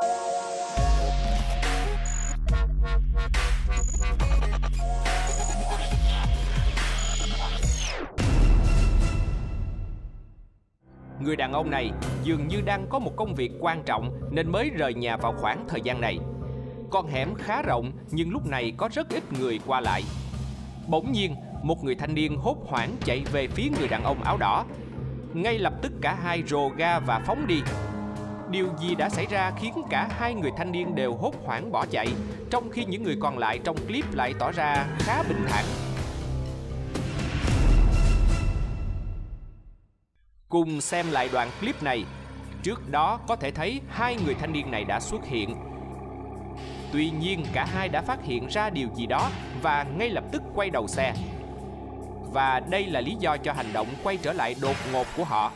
Người đàn ông này dường như đang có một công việc quan trọng nên mới rời nhà vào khoảng thời gian này. Con hẻm khá rộng nhưng lúc này có rất ít người qua lại. Bỗng nhiên, một người thanh niên hốt hoảng chạy về phía người đàn ông áo đỏ. Ngay lập tức cả hai rồ ga và phóng đi. Điều gì đã xảy ra khiến cả hai người thanh niên đều hốt hoảng bỏ chạy, trong khi những người còn lại trong clip lại tỏ ra khá bình thản. Cùng xem lại đoạn clip này. Trước đó có thể thấy hai người thanh niên này đã xuất hiện. Tuy nhiên cả hai đã phát hiện ra điều gì đó và ngay lập tức quay đầu xe. Và đây là lý do cho hành động quay trở lại đột ngột của họ.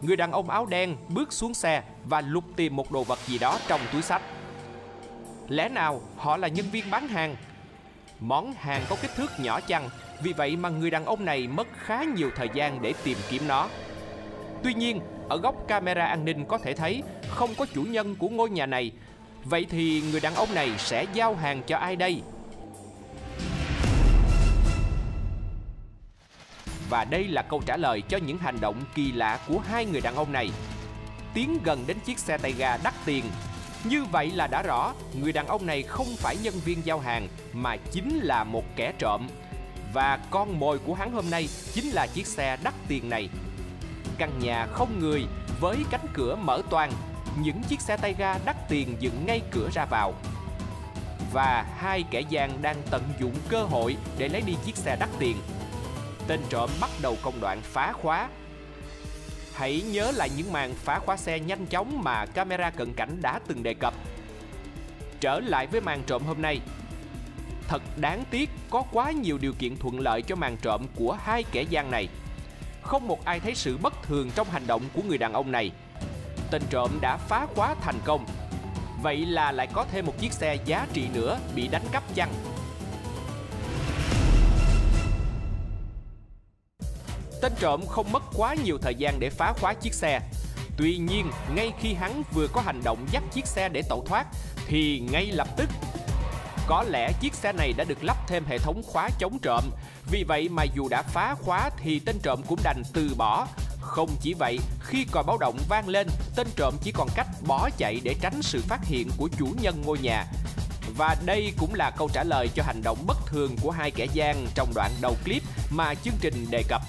Người đàn ông áo đen bước xuống xe và lục tìm một đồ vật gì đó trong túi sách. Lẽ nào họ là nhân viên bán hàng? Món hàng có kích thước nhỏ chăng, vì vậy mà người đàn ông này mất khá nhiều thời gian để tìm kiếm nó. Tuy nhiên, ở góc camera an ninh có thể thấy không có chủ nhân của ngôi nhà này. Vậy thì người đàn ông này sẽ giao hàng cho ai đây? Và đây là câu trả lời cho những hành động kỳ lạ của hai người đàn ông này. Tiến gần đến chiếc xe tay ga đắt tiền. Như vậy là đã rõ, người đàn ông này không phải nhân viên giao hàng mà chính là một kẻ trộm. Và con mồi của hắn hôm nay chính là chiếc xe đắt tiền này căn nhà không người với cánh cửa mở toàn, những chiếc xe tay ga đắt tiền dựng ngay cửa ra vào. Và hai kẻ gian đang tận dụng cơ hội để lấy đi chiếc xe đắt tiền. Tên trộm bắt đầu công đoạn phá khóa. Hãy nhớ lại những màn phá khóa xe nhanh chóng mà camera cận cảnh đã từng đề cập. Trở lại với màn trộm hôm nay, thật đáng tiếc có quá nhiều điều kiện thuận lợi cho màn trộm của hai kẻ gian này không một ai thấy sự bất thường trong hành động của người đàn ông này. Tên trộm đã phá khóa thành công. Vậy là lại có thêm một chiếc xe giá trị nữa bị đánh cắp chăng? Tên trộm không mất quá nhiều thời gian để phá khóa chiếc xe. Tuy nhiên, ngay khi hắn vừa có hành động dắt chiếc xe để tẩu thoát, thì ngay lập tức có lẽ chiếc xe này đã được lắp thêm hệ thống khóa chống trộm Vì vậy mà dù đã phá khóa thì tên trộm cũng đành từ bỏ Không chỉ vậy, khi còi báo động vang lên Tên trộm chỉ còn cách bỏ chạy để tránh sự phát hiện của chủ nhân ngôi nhà và đây cũng là câu trả lời cho hành động bất thường của hai kẻ gian trong đoạn đầu clip mà chương trình đề cập.